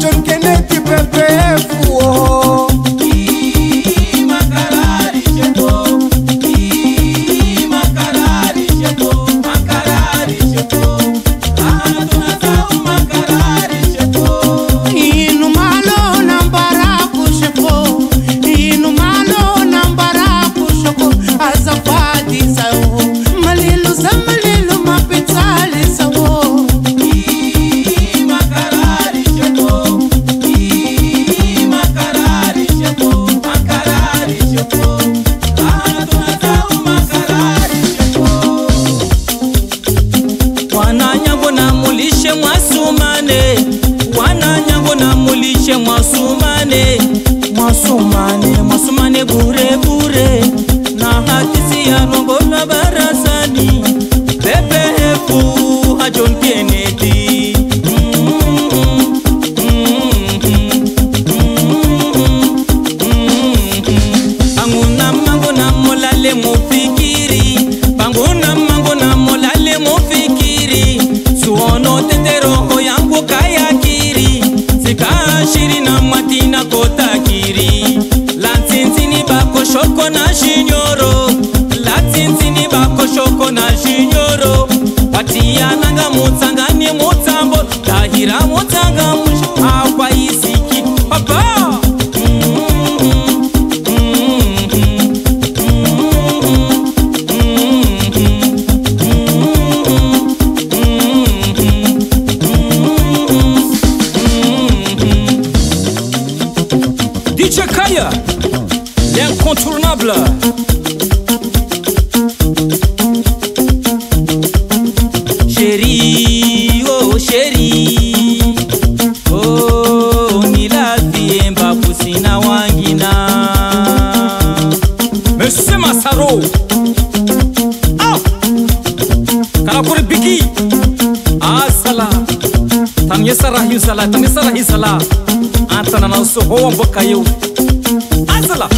keep it birthday Musumane, Musumane, Musumane. Mafia, l'incontournable. Chérie, oh chérie. Sarah, you salah. Tanya Sarah, you salah. Antananau sohoan bukayu. 的了。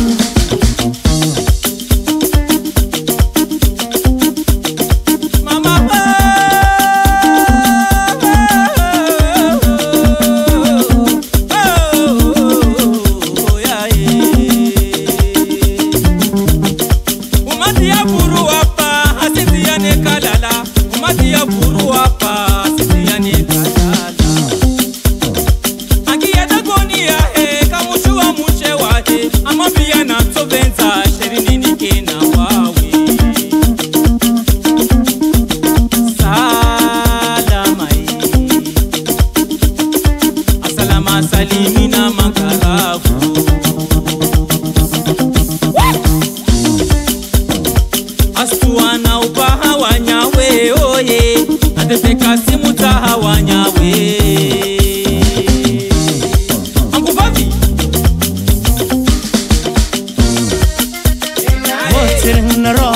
Tirengnaro,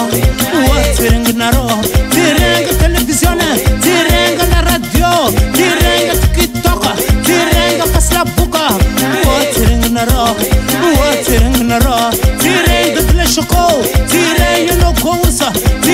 Tirengnaro, Tirenga televisione, Tirenga la radio, Tirenga TikTok, Tirenga pasla buka, Tirengnaro, Tirengnaro, Tirenga tlashoko, Tirenga no kousa, Tirenga